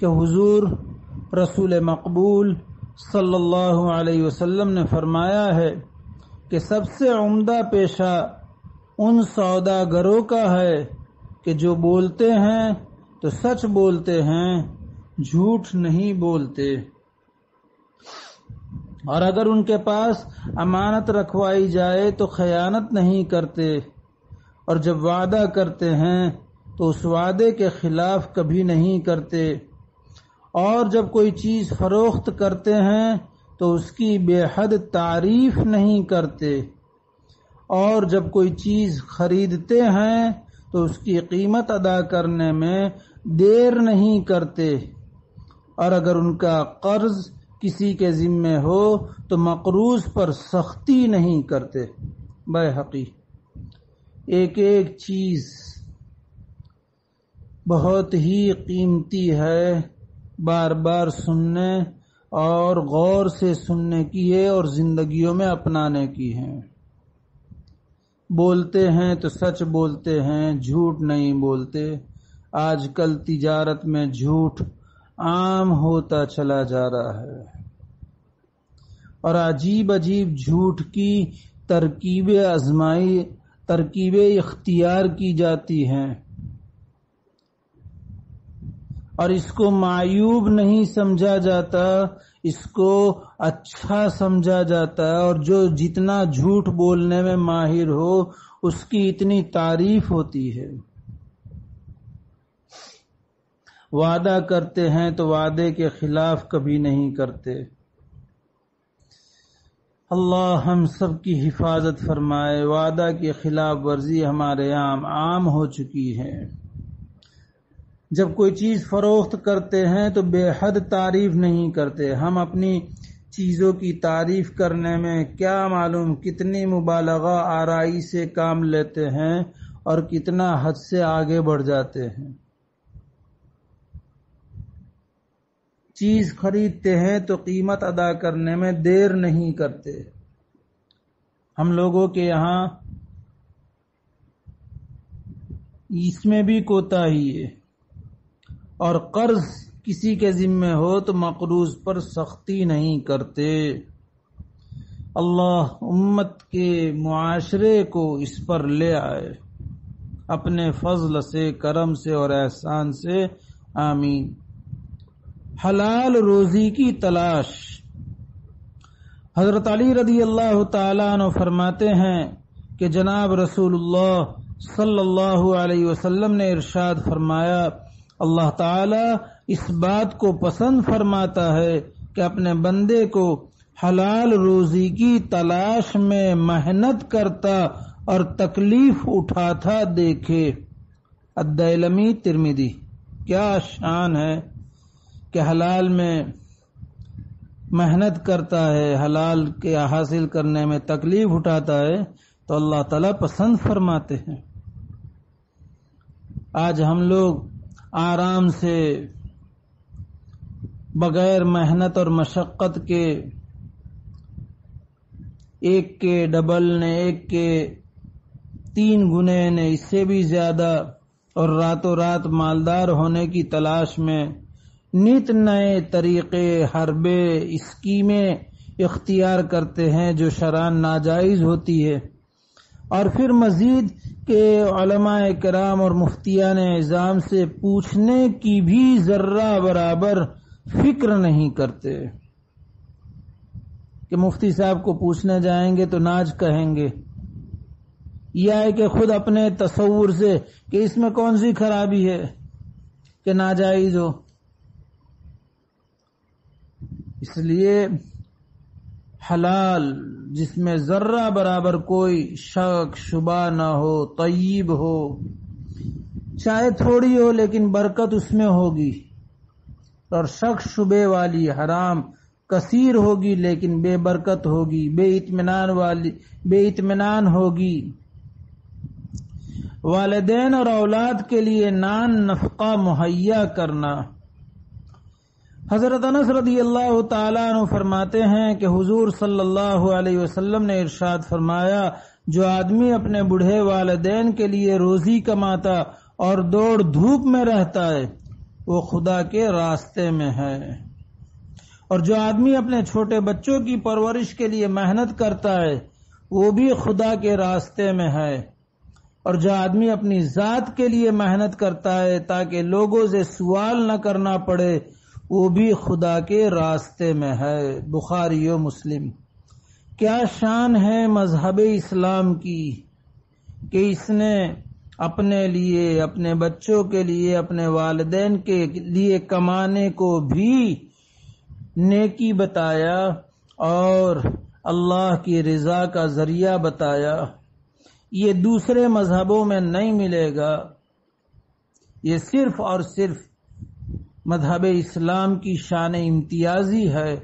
कि हुजूर रसूल मकबूल सल्लल्लाहु अलैहि वसल्लम ने फरमाया है कि सबसे उम्दा पेशा उन सौदागरों का है कि जो बोलते हैं तो सच बोलते हैं, झूठ नहीं बोलते। और अगर उनके पास अमानत रखवाई जाए तो खयानत नहीं करते। और जब वादा करते हैं तो उस वादे के खिलाफ कभी नहीं करते। और जब कोई चीज़ फरोख्त करते हैं तो उसकी बेहद तारीफ़ नहीं करते। और जब कोई चीज़ खरीदते हैं तो उसकी कीमत अदा करने में देर नहीं करते। और अगर उनका कर्ज किसी के जिम्मे हो तो मकरूज पर सख्ती नहीं करते। बेहकी एक एक चीज़ बहुत ही कीमती है। बार बार सुनने और गौर से सुनने की है और जिंदगियों में अपनाने की है। बोलते हैं तो सच बोलते हैं, झूठ नहीं बोलते। आजकल तिजारत में झूठ आम होता चला जा रहा है। और अजीब अजीब झूठ की तरकीबें आजमाई, तरकीबें इख्तियार की जाती हैं। और इसको मायूब नहीं समझा जाता, इसको अच्छा समझा जाता है, और जो जितना झूठ बोलने में माहिर हो, उसकी इतनी तारीफ़ होती है। वादा करते हैं तो वादे के खिलाफ कभी नहीं करते। अल्लाह हम सब की हिफाजत फरमाए, वादा की खिलाफ वर्जी हमारे आम आम हो चुकी है। जब कोई चीज़ फरोख्त करते हैं तो बेहद तारीफ़ नहीं करते। हम अपनी चीज़ों की तारीफ़ करने में क्या मालूम कितनी मुबालगा आराई से काम लेते हैं और कितना हद से आगे बढ़ जाते हैं। चीज़ खरीदते हैं तो कीमत अदा करने में देर नहीं करते। हम लोगों के यहाँ इसमें भी कोताही है। और कर्ज किसी के जिम्मे हो तो मकरूज पर सख्ती नहीं करते। अल्लाह उम्मत के मुआशरे को इस पर ले आए। अपने फजल से, करम से और एहसान से, आमीन। हलाल रोजी की तलाश। हज़रत अली रदी अल्लाह तआला फरमाते हैं कि जनाब रसूलुल्लाह सल्लल्लाहु ने इरशाद फरमाया अल्लाह ताला इस बात को पसंद फरमाता है कि अपने बंदे को हलाल रोजी की तलाश में मेहनत करता और तकलीफ़ उठाता देखे। अद्दलमी तिरमिदी, क्या शान है कि हलाल में मेहनत करता है, हलाल के हासिल करने में तकलीफ़ उठाता है तो अल्लाह ताला पसंद फरमाते हैं। आज हम लोग आराम से बगैर मेहनत और मशक्क़त के एक के डबल ने, एक के तीन गुने ने, इससे भी ज़्यादा और रातों रात मालदार होने की तलाश में नित नए तरीके, हरबे, स्कीमें इख्तियार करते हैं जो शरान नाजायज होती है। और फिर मजीद के कराम और मुफ्तियान निज़ाम से पूछने की भी जर्रा बराबर फ़िक्र नहीं करते। कि मुफ्ती साहब को पूछने जाएँगे तो नाज कहेंगे। यह है कि खुद अपने तस्वुर से कि इसमें कौन सी खराबी है? कि नाजायज हो। इसलिए हलाल, जिसमें जर्रा बराबर कोई शक, शुबा ना हो तय्यब हो। चाहे थोड़ी हो, लेकिन बरकत उसमें होगी। और शक शुबे वाली हराम, कसीर होगी, लेकिन बेबरकत होगी। बेइतमान वाली बेइतमान होगी। वालदेन और औलाद के लिए नान नफका मुहैया करना। हज़रत अनस रदी अल्लाह तु फरमाते हैं कि हुजूर सल्लल्लाहु अलैहि वसल्लम ने इरशाद फरमाया, जो आदमी अपने बूढ़े वालदेन के लिए रोजी कमाता और दौड़ धूप में रहता है, वो खुदा के रास्ते में है। और जो आदमी अपने छोटे बच्चों की परवरिश के लिए मेहनत करता है, वो भी खुदा के रास्ते में है। और जो आदमी अपनी जात के लिए मेहनत करता है, ताकि लोगों से सवाल न करना पड़े वो भी खुदा के रास्ते में है, बुखारी मुस्लिम। क्या शान है मज़हब इस्लाम की कि इसने अपने लिए, अपने बच्चों के लिए, अपने वालदेन के लिए कमाने को भी नेकी बताया और अल्लाह की रजा का ज़रिया बताया। ये दूसरे मजहबों में नहीं मिलेगा। ये सिर्फ़ और सिर्फ़ मज़हब इस्लाम की शान इम्तियाजी है।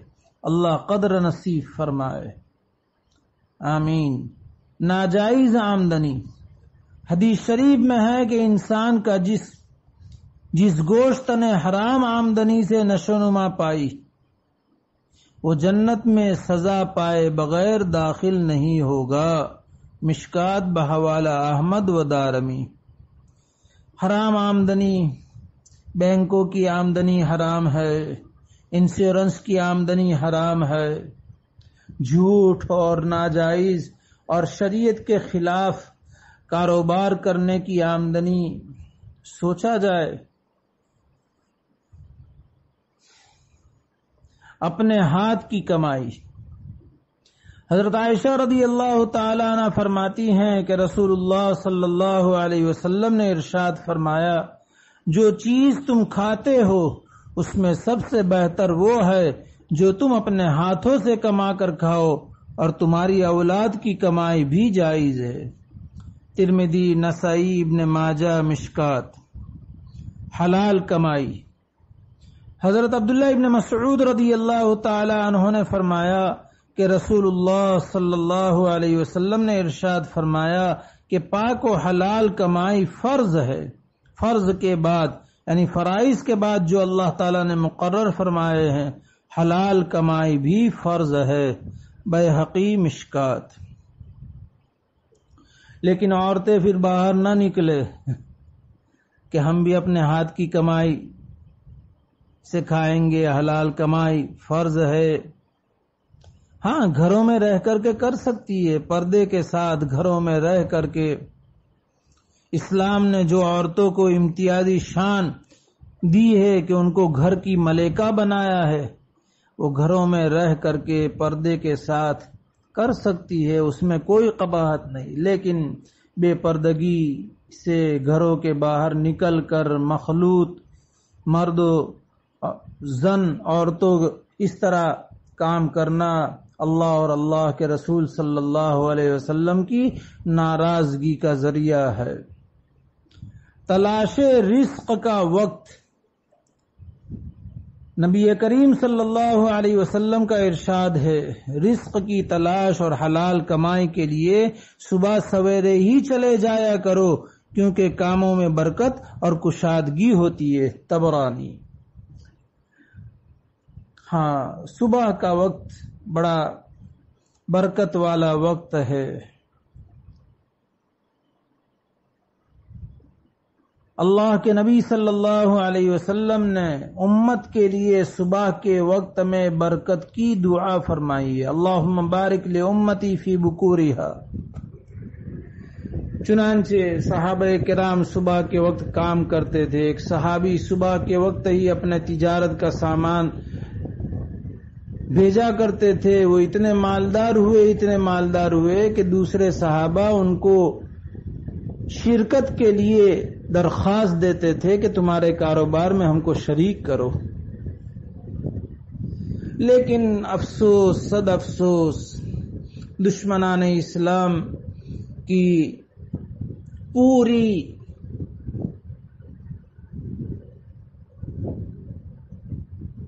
अल्लाह कदर नसीब फरमाए। आमीन। नाजायज आमदनी। हदीस शरीफ में है कि इंसान का जिस जिस गोश्त ने हराम आमदनी से नशोनुमा पाई, वो जन्नत में सजा पाए बगैर दाखिल नहीं होगा। मिशकात बहवाला अहमद व दारमी। हराम आमदनी बैंकों की आमदनी हराम है, इंश्योरेंस की आमदनी हराम है। झूठ और नाजायज और शरीयत के खिलाफ कारोबार करने की आमदनी, सोचा जाए। अपने हाथ की कमाई। हज़रत आयशा रदी अल्लाह तला फरमाती हैं कि रसूलुल्लाह सल्लल्लाहु अलैहि वसल्लम ने इरशाद फरमाया जो चीज़ तुम खाते हो, उसमें सबसे बेहतर वो है जो तुम अपने हाथों से कमा कर खाओ और तुम्हारी औलाद की कमाई भी जायज़ है। तिरमिदी, नसाई, इब्न माजा, मिशकात। हलाल कमाई। हज़रत अब्दुल्ला इब्न मसऊद रदी अल्लाह ने फरमाया कि रसूलुल्लाह सल्लल्लाहु अलैहि वसल्लम ने इरशाद फरमाया कि पाक व हलाल कमाई फ़र्ज़ है। फ़र्ज़ के बाद, यानी फराइज के बाद जो अल्लाह ताला ने मुकर्र फरमाए हैं, हलाल कमाई भी फ़र्ज़ है, बेहकी मिशकात। लेकिन औरतें फिर बाहर ना निकले कि हम भी अपने हाथ की कमाई से खाएँगे, हलाल कमाई फ़र्ज़ है। हाँ घरों में रह करके कर सकती है, पर्दे के साथ घरों में रह करके इस्लाम ने जो औरतों को इम्तियाजी शान दी है कि उनको घर की मलेका बनाया है, वो घरों में रह करके पर्दे के साथ कर सकती है, उसमें कोई कबाहत नहीं। लेकिन बेपर्दगी से घरों के बाहर निकल कर मखलूत, मर्दो जन, औरतों इस तरह काम करना अल्लाह और अल्लाह के रसूल सल्लल्लाहु अलैहि वसल्लम की नाराज़गी का ज़रिया है। तलाश रिस्क का वक्त। नबी करीम सल्लल्लाहु अलैहि वसल्लम का इरशाद है, रिस्क की तलाश और हलाल कमाई के लिए सुबह सवेरे ही चले जाया करो, क्योंकि कामों में बरकत और कुशादगी होती है, तबरानी। हाँ सुबह का वक्त बड़ा बरकत वाला वक्त है। अल्लाह के नबी सल्लल्लाहु अलैहि वसल्लम ने उम्मत के लिए सुबह के वक्त में बरकत की दुआ फरमाई है। अल्लाह बारिक ले उम्मती फ़ी बुकूरिहा। चुनाचे साहब कराम सुबह के वक्त काम करते थे। एक सहाबी सुबह के वक्त ही अपने तिजारत का सामान भेजा करते थे। वो इतने मालदार हुए, इतने मालदार हुए कि दूसरे साहबा उनको शिरकत के लिए दरख्वास्त देते थे कि तुम्हारे कारोबार में हमको शरीक करो। लेकिन अफसोस, सद अफसोस, दुश्मनान इस्लाम की पूरी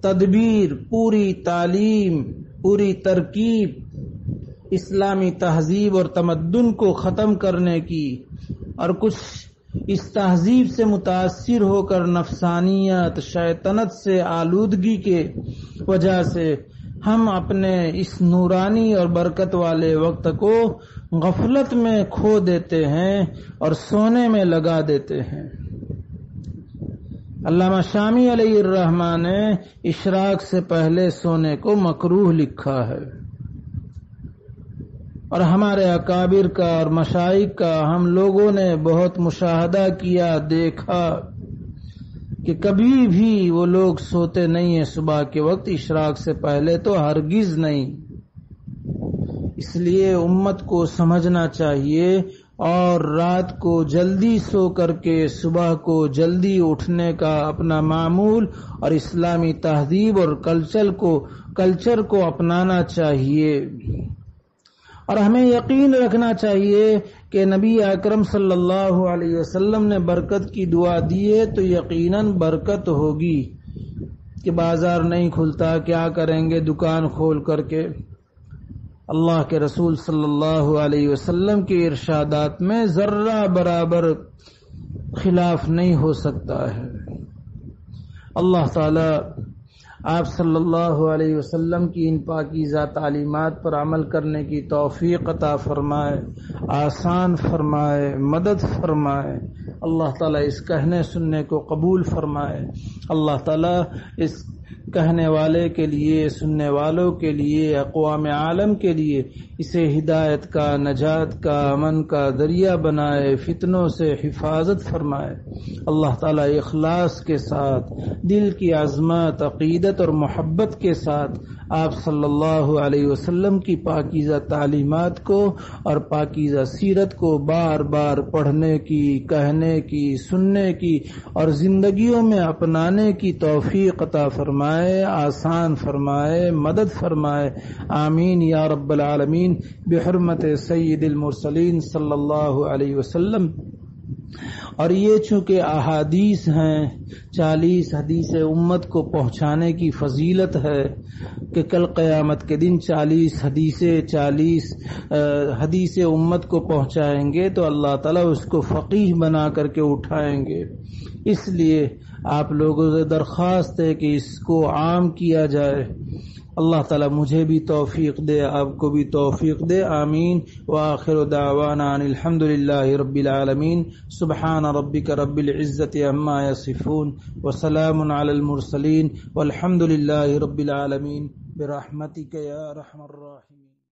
तदबीर, पूरी तालीम, पूरी तरकीब इस्लामी तहजीब और तमद्दन को ख़त्म करने की और कुछ इस तहजीब से मुतासर होकर नफसानियत, शैतनत से आलूदगी के वजह से हम अपने इस नूरानी और बरकत वाले वक्त को गफलत में खो देते हैं और सोने में लगा देते हैं। अल्लामा शामी रहमान ने इशराक से पहले सोने को मकरूह लिखा है। और हमारे अकाबिर का और मशाइक का हम लोगों ने बहुत मुशाहदा किया, देखा कि कभी भी वो लोग सोते नहीं है सुबह के वक्त, इशराक से पहले तो हरगिज नहीं। इसलिए उम्मत को समझना चाहिए और रात को जल्दी सो करके सुबह को जल्दी उठने का अपना मामूल और इस्लामी तहजीब और कल्चर को कल्चर को अपनाना चाहिए। और हमें यकीन रखना चाहिए कि नबी अकरम सल्लल्लाहु अलैहि वसल्लम ने बरकत की दुआ दी है तो यकीनन बरकत होगी कि बाज़ार नहीं खुलता, क्या करेंगे दुकान खोल करके। अल्लाह के रसूल सल्लल्लाहु अलैहि वसल्लम के इरशादात में जर्रा बराबर खिलाफ नहीं हो सकता है। अल्लाह ताला आप सल्लल्लाहु अलैहि वसल्लम की इन पाकिज़ा तालीमात पर अमल करने की तौफीक अता फरमाए, आसान फरमाए, मदद फरमाए, अल्लाह ताला इस कहने सुनने को कबूल फरमाए। अल्लाह ताला इस कहने वाले के लिए, सुनने वालों के लिए, अकवाम आलम के लिए, इसे हिदायत का, नजात का, अमन का दरिया बनाए, फितनों से हिफाजत फरमाए। अल्लाह ताला इखलास के साथ, दिल की आजमत, अकीदत और मोहब्बत के साथ आप सल्लल्लाहु अलैहि वसल्लम की पाकिज़ा तालीमात को और पाकिज़ा सीरत को बार बार पढ़ने की, कहने की, सुनने की और जिंदगियों में अपनाने की तौफीक अता फरमाए, आसान फरमाए, मदद फरमाए। आमीन या रब्बल आलमीन। बेहरमत सैदिल मुरसलीन सल्लल्लाहु अलैहि वसल्लम। और ये चूँकि अहादीस हैं, चालीस हदीस उम्मत को पहुँचाने की फजीलत है कि कल क़यामत के दिन चालीस हदीसे, चालीस हदीस उम्मत को पहुंचाएँगे तो अल्लाह ताला उसको फ़कीह बना करके उठाएँगे। इसलिए आप लोगों से दरख्वास्त है कि इसको आम किया जाए। अल्लाह ताला मुझे भी तौफीक दे आपको भी तौफीक दे आमीन व आखिर दावाना अल्हम्दुलिल्लाहि रब्बिल आलमीन सुबहान रब्बिक रब्बिल इज्जति अम्मा यसिफून व सलामुन अलल मुरसलीन वल्हम्दुलिल्लाहि रब्बिल आलमीन बिरहमतिक या रहमर रहीम